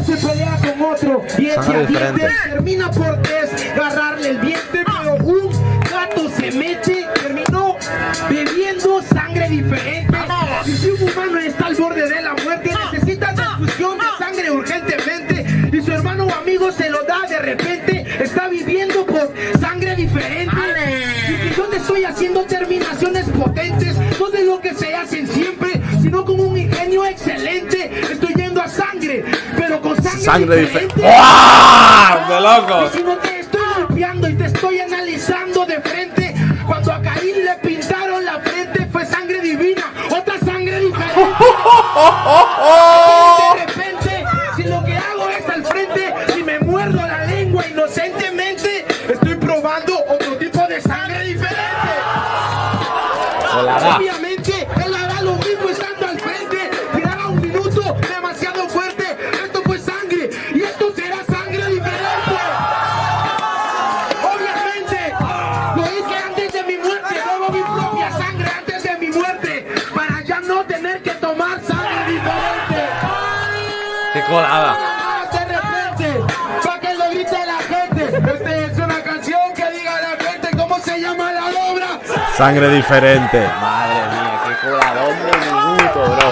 uno se pelea con otro, diente a diente, termina por desgarrarle el diente, pero un gato se mete, terminó bebiendo sangre diferente. Y si un humano está al borde de la muerte, necesita transfusión de sangre urgentemente, y su hermano o amigo se lo da de repente, está viviendo por sangre diferente. Y yo te estoy haciendo terminaciones potentes, no de lo que se hacen siempre, sino con un ingenio excelente. Estoy yendo a sangre, pero con sangre, diferente. ¡Wow! ¡De locos! Y si no te estoy golpeando y te estoy analizando de frente, cuando a Caín le pintaron la frente fue sangre divina, otra sangre diferente. De repente, si lo que hago es al frente, si me muerdo la lengua inocentemente, estoy probando otro tipo de sangre diferente. Obviamente, él hará lo mismo estando tener que tomar sangre diferente. ¡Qué colada! ¡De repente! ¡Para que lo grite la gente! Esta es una canción que diga a la gente cómo se llama la obra. Sangre diferente. Madre mía, qué coladón de minuto, bro.